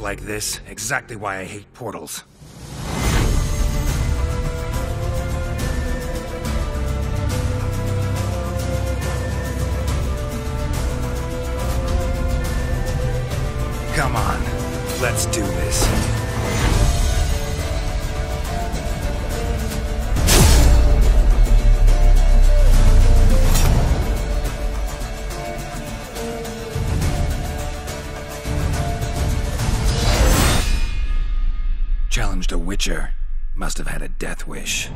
like this. Exactly why I hate portals. Come on, let's do this. challenged a witcher must have had a death wish.